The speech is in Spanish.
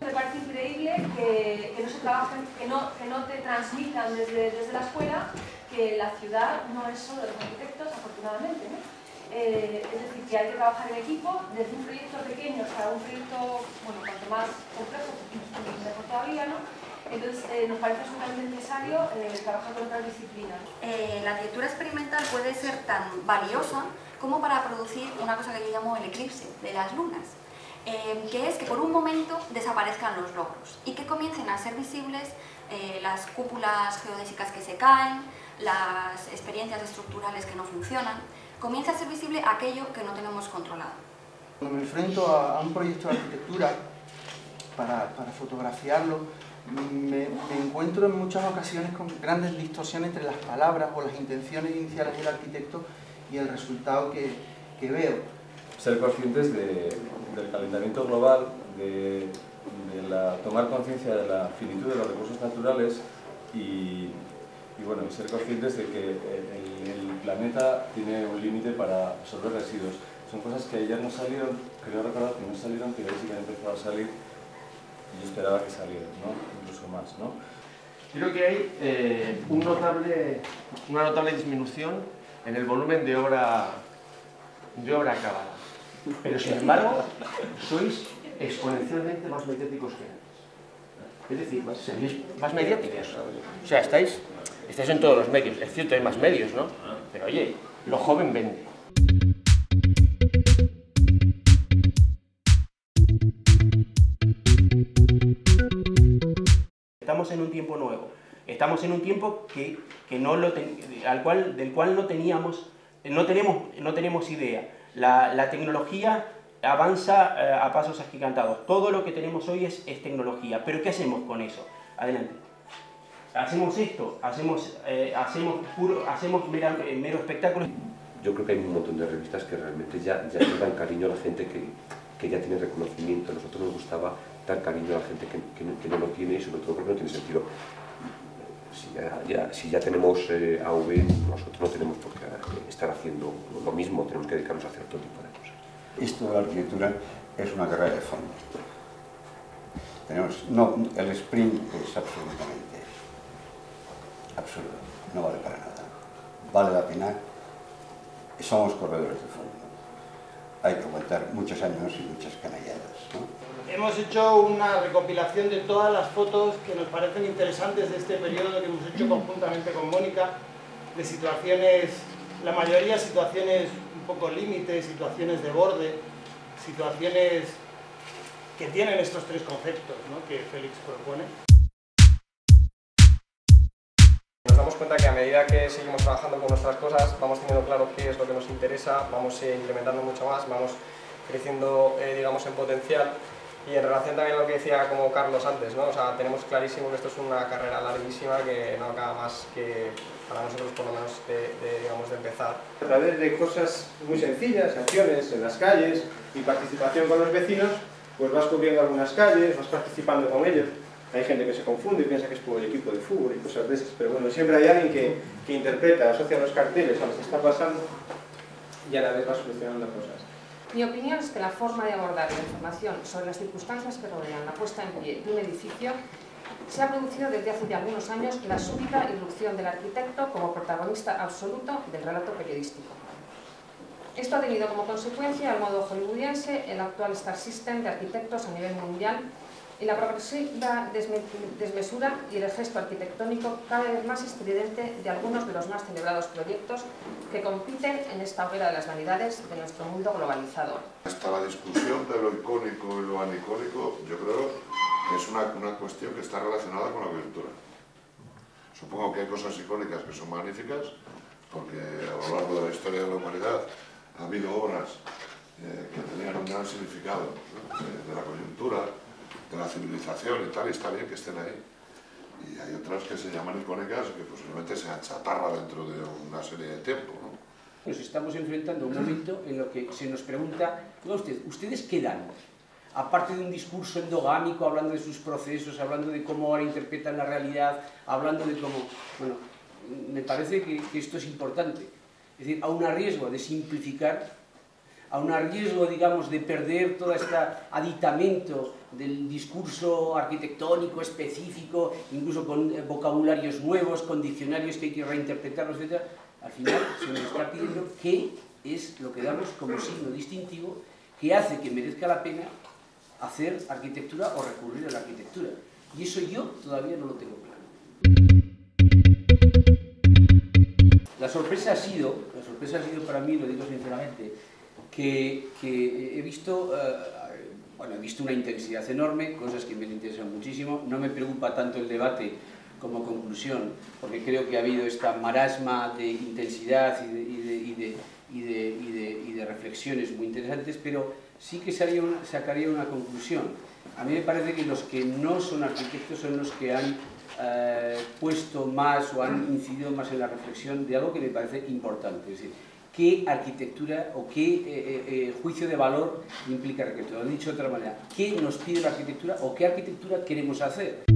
Me parece increíble que, no se trabajen, que no, te transmitan desde, desde la escuela que la ciudad no es solo de los arquitectos, afortunadamente, ¿no? Eh, es decir, que hay que trabajar en equipo, desde un proyecto pequeño hasta un proyecto, bueno, cuanto más complejo, pues, mejor todavía, ¿no? Entonces, eh, nos parece absolutamente necesario eh, trabajar con otras disciplinas. Eh, la arquitectura experimental puede ser tan valiosa como para producir una cosa que yo llamo el eclipse de las lunas, eh, que es que por un momento desaparezcan los logros y que comiencen a ser visibles eh, las cúpulas geodésicas que se caen, las experiencias estructurales que no funcionan, comienza a ser visible aquello que no tenemos controlado. Cuando me enfrento a, a un proyecto de arquitectura para, para fotografiarlo, me, encuentro en muchas ocasiones con grandes distorsiones entre las palabras o las intenciones iniciales del arquitecto y el resultado que, que veo. Ser conscientes de, del calentamiento global, de, de la, tomar conciencia de la finitud de los recursos naturales y, y bueno, ser conscientes de que el, planeta tiene un límite para absorber residuos. Son cosas que ayer no salieron, creo recordar que no salieron, pero sí que han empezado a salir yo esperaba que salieran, ¿no? incluso más. ¿no? Creo que hay eh, notable, una notable disminución en el volumen de obra, de obra acabada. Pero sin embargo, sois exponencialmente más mediáticos que antes. Es decir, seréis más mediáticos. O sea, estáis, estáis en todos los medios. Es cierto, hay más medios, ¿no? Pero oye, lo joven vende. Estamos en un tiempo nuevo. Estamos en un tiempo que, que no lo ten, al cual, del cual no teníamos, no tenemos, no tenemos idea. La, la tecnología avanza eh, a pasos agigantados. Todo lo que tenemos hoy es, es, tecnología. Pero ¿qué hacemos con eso? Adelante. Hacemos esto, hacemos, eh, hacemos, puro, hacemos mera, mero espectáculo. Yo creo que hay un montón de revistas que realmente ya, ya dan cariño a la gente que, que ya tiene reconocimiento. A nosotros nos gustaba dar cariño a la gente que, no, lo tiene y sobre todo porque no tiene sentido. Si ya, ya, si ya tenemos eh, AV, nosotros no tenemos por qué estar haciendo lo mismo, tenemos que dedicarnos a hacer otro tipo de cosas. Esto de la arquitectura es una carrera de fondo. Tenemos, no, el sprint es absolutamente absurdo, no vale para nada. Vale la pena, somos corredores de fondo. Hay que aguantar muchos años y muchas canalladas. Hemos hecho una recopilación de todas las fotos que nos parecen interesantes de este periodo que hemos hecho conjuntamente con Mónica, de situaciones, la mayoría situaciones un poco límites, situaciones de borde, situaciones que tienen estos tres conceptos ¿no? que Félix propone. Damos cuenta que a medida que seguimos trabajando con nuestras cosas, vamos teniendo claro qué es lo que nos interesa, vamos eh, implementando mucho más, vamos creciendo eh, digamos, en potencial y en relación también a lo que decía como Carlos antes, ¿no? o sea, tenemos clarísimo que esto es una carrera larguísima que no acaba más que para nosotros por lo menos de, de, digamos, de empezar. A través de cosas muy sencillas, acciones en las calles y participación con los vecinos, pues vas cubriendo algunas calles, vas participando con ellos. Hay gente que se confunde y piensa que es por el equipo de fútbol y cosas de esas, pero bueno, siempre hay alguien que, que interpreta, asocia los carteles a lo que está pasando y a la vez va solucionando cosas. Mi opinión es que la forma de abordar la información sobre las circunstancias que rodean la puesta en pie de un edificio se ha producido desde hace ya algunos años la súbita irrupción del arquitecto como protagonista absoluto del relato periodístico. Esto ha tenido como consecuencia el modo hollywoodiense, el actual Star System de arquitectos a nivel mundial y la progresiva desmesura y el gesto arquitectónico cada vez más estridente de algunos de los más celebrados proyectos que compiten en esta hoguera de las vanidades de nuestro mundo globalizado. Hasta la discusión de lo icónico y lo anicónico, yo creo que es una, una cuestión que está relacionada con la cultura. Supongo que hay cosas icónicas que son magníficas, porque a lo largo de la historia de la humanidad ha habido obras eh, que tenían un gran significado de la coyuntura, de la civilización y tal, y está bien que estén ahí. Y hay otras que se llaman icónicas que posiblemente sean chatarra dentro de una serie de tiempo. ¿no? Nos estamos enfrentando a un momento en lo que se nos pregunta, usted, ¿ustedes qué dan? Aparte de un discurso endogámico, hablando de sus procesos, hablando de cómo ahora interpretan la realidad, hablando de cómo... Bueno, me parece que, que esto es importante. Es decir, a un riesgo de simplificar, a un riesgo, digamos, de perder todo este aditamento del discurso arquitectónico específico, incluso con vocabularios nuevos, con diccionarios que hay que reinterpretarlos, etc. Al final se nos está pidiendo qué es lo que damos como signo distintivo que hace que merezca la pena hacer arquitectura o recurrir a la arquitectura. Y eso yo todavía no lo tengo claro. La sorpresa ha sido, la sorpresa ha sido para mí, lo digo sinceramente, que, que he visto, eh, bueno, he visto una intensidad enorme, cosas que me interesan muchísimo. No me preocupa tanto el debate como conclusión, porque creo que ha habido esta marasma de intensidad y de, reflexiones muy interesantes, pero sí que sacaría una, una conclusión. A mí me parece que los que no son arquitectos son los que han eh, puesto más o han incidido más en la reflexión de algo que me parece importante. Es decir, qué arquitectura o qué eh, eh, eh, juicio de valor implica arquitectura. Lo dicho de otra manera, qué nos pide la arquitectura o qué arquitectura queremos hacer.